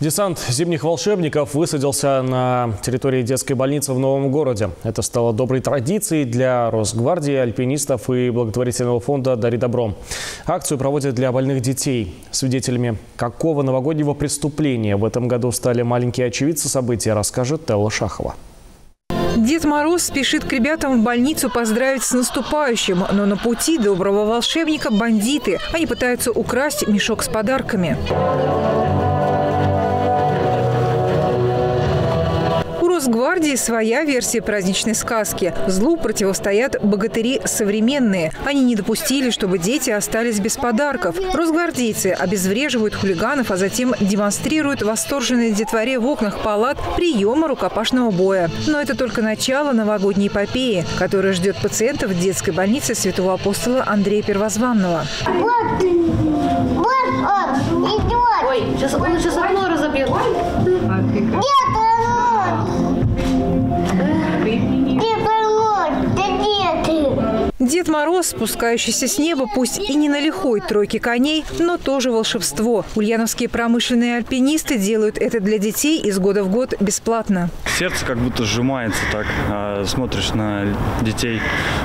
Десант зимних волшебников высадился на территории детской больницы в Новом городе. Это стало доброй традицией для Росгвардии, альпинистов и благотворительного фонда «Дари добро». Акцию проводят для больных детей. Свидетелями какого новогоднего преступления в этом году стали маленькие очевидцы события, расскажет Телла Шахова. Дед Мороз спешит к ребятам в больницу поздравить с наступающим, но на пути доброго волшебника бандиты. Они пытаются украсть мешок с подарками. Росгвардии своя версия праздничной сказки. Злу противостоят богатыри современные. Они не допустили, чтобы дети остались без подарков. Росгвардейцы обезвреживают хулиганов, а затем демонстрируют восторженной детворе в окнах палат приема рукопашного боя. Но это только начало новогодней эпопеи, которая ждет пациентов в детской больнице святого апостола Андрея Первозванного. Вот, вот он идет. Ой, сейчас он сейчас окно разобьет. Нет, он. Дед Мороз, спускающийся с неба, пусть и не на лихой тройке коней, но тоже волшебство. Ульяновские промышленные альпинисты делают это для детей из года в год бесплатно. Сердце как будто сжимается так. а, Смотришь на детей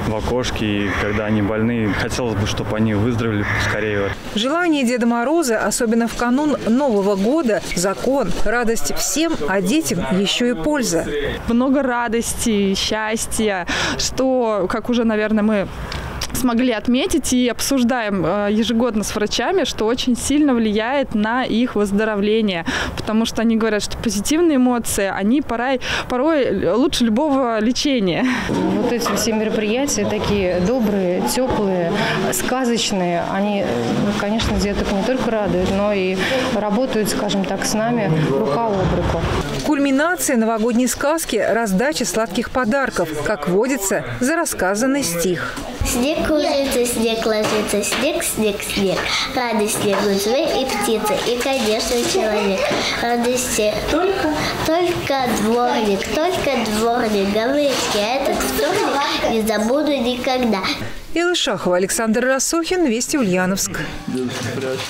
в окошке, и когда они больны, хотелось бы, чтобы они выздоровели скорее. Желание Деда Мороза, особенно в канун Нового года, закон, радость всем, а детям еще и польза. много радости, счастья, что, как уже, наверное, мы смогли отметить и обсуждаем э, ежегодно с врачами, что очень сильно влияет на их выздоровление, потому что они говорят, что позитивные эмоции, они порой, порой лучше любого лечения. Вот эти все мероприятия такие добрые, теплые, сказочные, они, э, конечно, деток не только радуют, но и работают, скажем так, с нами рука об руку. Кульминация новогодней сказки – раздача сладких подарков, как водится, за рассказанный стих. Снег ложится, снег ложится, снег, снег, снег. Радость снегу зверь и птица, и, конечно, человек. Радости только, только дворник, только дворник. Говорите, я этот вторник не забуду никогда. Элла Шахова, Александр Рассохин, Вести Ульяновск.